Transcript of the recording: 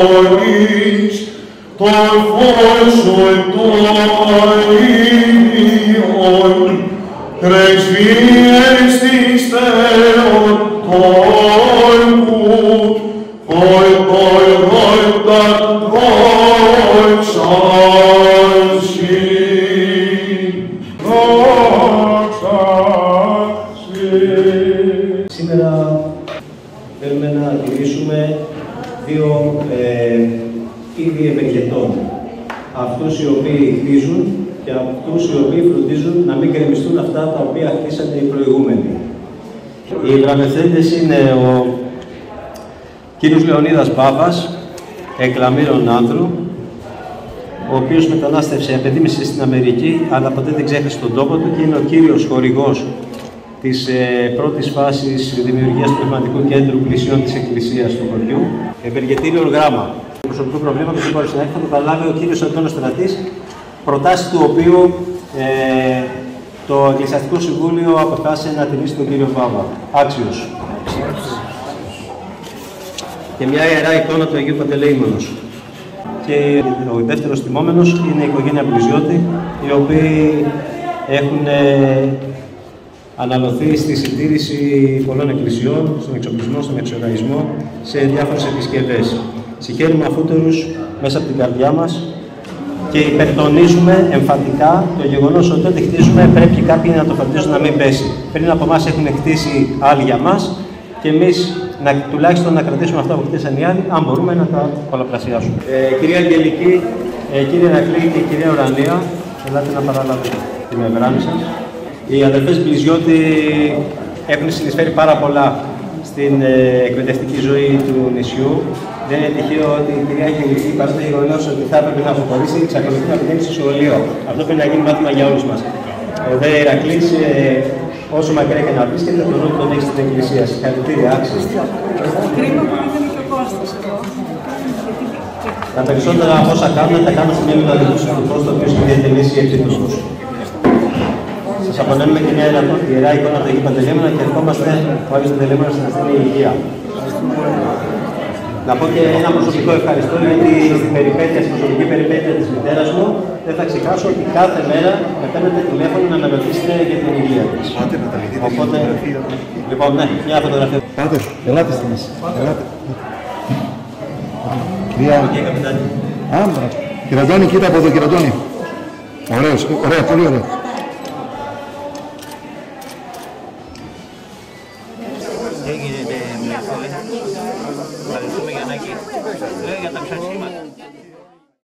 απαρτονής, το φως σου το ίδιον, πρεσβείες της Θεόν τόλμου, χoi χoi χoi τα δόξαν σοι. Δόξαν σοι. Σήμερα θέλουμε να τηρήσουμε δύο ε, είδη ευεργετών. Αυτούς οι οποίοι χτίζουν και αυτούς οι οποίοι φροντίζουν να μην κρεμιστούν αυτά τα οποία χτίσανε οι προηγούμενοι. Οι βραβευθέντες είναι ο κύριος Λεωνίδας Πάπας, εκλαμύρων άνδρου, ο οποίος μετανάστευσε επενδύμησε στην Αμερική, αλλά ποτέ δεν ξέχασε τον τόπο του και είναι ο κύριος χορηγός της ε, πρώτης φάσης δημιουργίας του Πνευματικού Κέντρου Πλησιών της Εκκλησίας του χωριού. Ευεργετήριο γράμμα. Προσωπικού προβλήματος δεν μπόρεσε να έρθει, θα το καταλάβει ο κύριος Αντώνος Στρατής, προτάσει του οποίου ε, το Εκκλησιαστικό Συμβούλιο αποφάσισε να τιμήσει τον κύριο Πάβα. Άξιος. Και μια ιερά εικόνα του Αγίου Παντελεήμονος. Και ο δεύτερος τιμόμενος είναι η οικογένεια Πλουζιώτη, οι οποίοι έχουν ε, αναλωθεί στη συντήρηση πολλών εκκλησιών, στον εξοπλισμό, στον εξοργανισμό, σε διάφορες επισκευές. Συγχαίρουμε αφούτερους μέσα από την καρδιά μας και υπερτονίζουμε εμφαντικά το γεγονός ότι ό,τι χτίζουμε πρέπει και κάποιοι να το φροντίζουν να μην πέσει. Πριν από εμάς έχουν χτίσει άλλοι για μας και εμείς να, τουλάχιστον να κρατήσουμε αυτά που χτίσαν οι άλλοι, αν μπορούμε να τα πολλαπλασιάσουμε. Ε, κυρία Αγγελική, ε, κύριε Ερακλή και κυρία Ουρανία, ελάτε να παραλάβετε την ευγράμμη σας. Οι αδερφές Μπλιζιώτη έχουν συνεισφέρει πάρα πολλά στην ε, εκπαιδευτική ζωή του νησιού. Δεν είναι τυχαίο ότι η κυρία Αγγελική, παρά το γεγονός ότι θα έπρεπε να αποχωρήσει, εξακολουθεί να πηγαίνει στο σχολείο. Αυτό πρέπει να γίνει μάθημα για όλους μας. Ο Δε Ηρακλή, ε, όσο μακριά και να βρίσκεται, τον ότι τον έχεις στην εκκλησία. Συγχαρητήρια, άξιο. Κρίμα που ήταν και ο Κώστας εδώ. Τα περισσότερα από όσα κάνουμε τα κάνουμε σε μια μεταδοχή του Χριστού, το οποίο έχει διατελέσει η Επίτροπος. Σας απονέμουμε και μια ιερά εικόνα του Αγίου Παντελήμωνα και ευχόμαστε ο Άγιος Παντελήμωνας να στείλει υγεία. Να πω και ένα προσωπικό ευχαριστώ γιατί στην περιπέτεια, στην προσωπική περιπέτεια της μητέρας μου δεν θα ξεχάσω ότι κάθε μέρα με παίρνετε τηλέφωνο να με ρωτήσετε για την υγεία της. Πάτε να τα λυθείτε Οπότε, λοιπόν, ναι, μια φωτογραφία. Πάτερ, ελάτε στη μας. Ελάτε. Κυρία... Και καπιτάνι. Α, μπράβο. Κύριε Αντώνη, κοίτα από εδώ, κύριε Αντώνη. Ωραίος, ωραία, πολύ ωραίο. έγινε με ευχαριστούμε Γιαννάκη. Λέω για τα ψασίματα.